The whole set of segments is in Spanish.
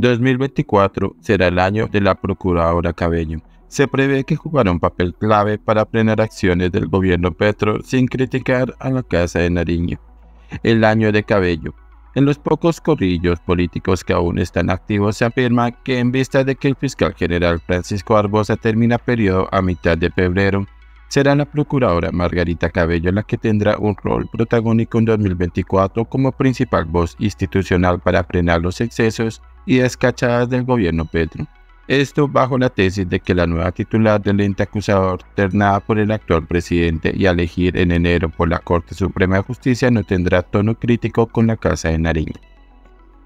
2024 será el año de la Procuradora Cabello. Se prevé que jugará un papel clave para frenar acciones del gobierno Petro sin criticar a la Casa de Nariño. El año de Cabello. En los pocos corrillos políticos que aún están activos se afirma que en vista de que el fiscal general Francisco Arbosa termina periodo a mitad de febrero, será la procuradora Margarita Cabello la que tendrá un rol protagónico en 2024 como principal voz institucional para frenar los excesos y descachadas del gobierno Petro. Esto bajo la tesis de que la nueva titular del ente acusador, ternada por el actual presidente y a elegir en enero por la Corte Suprema de Justicia, no tendrá tono crítico con la Casa de Nariño.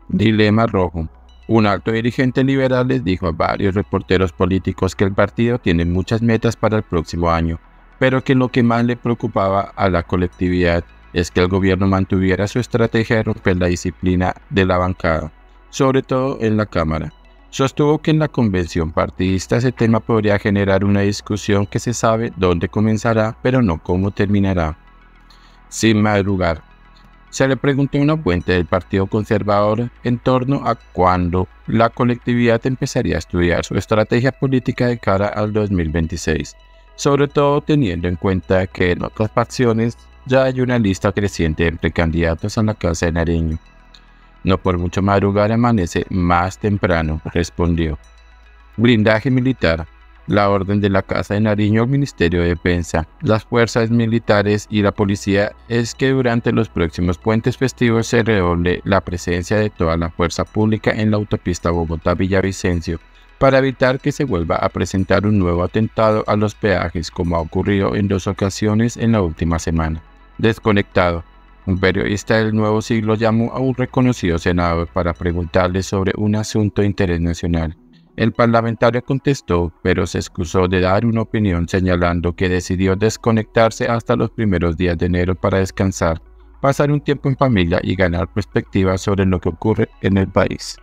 Dilema rojo. Un alto dirigente liberal les dijo a varios reporteros políticos que el partido tiene muchas metas para el próximo año, pero que lo que más le preocupaba a la colectividad es que el gobierno mantuviera su estrategia de romper la disciplina de la bancada, sobre todo en la Cámara. Sostuvo que en la convención partidista ese tema podría generar una discusión que se sabe dónde comenzará, pero no cómo terminará. Sin madrugar. Se le preguntó a una fuente del Partido Conservador en torno a cuándo la colectividad empezaría a estudiar su estrategia política de cara al 2026 sobre todo teniendo en cuenta que en otras facciones ya hay una lista creciente entre candidatos a la Casa de Nariño. No por mucho madrugar amanece más temprano, respondió. Blindaje militar. La orden de la Casa de Nariño Ministerio de Defensa, las fuerzas militares y la policía es que durante los próximos puentes festivos se redoble la presencia de toda la fuerza pública en la autopista Bogotá-Villavicencio para evitar que se vuelva a presentar un nuevo atentado a los peajes como ha ocurrido en dos ocasiones en la última semana. Desconectado. Un periodista del nuevo siglo llamó a un reconocido senador para preguntarle sobre un asunto de interés nacional. El parlamentario contestó, pero se excusó de dar una opinión señalando que decidió desconectarse hasta los primeros días de enero para descansar, pasar un tiempo en familia y ganar perspectiva sobre lo que ocurre en el país.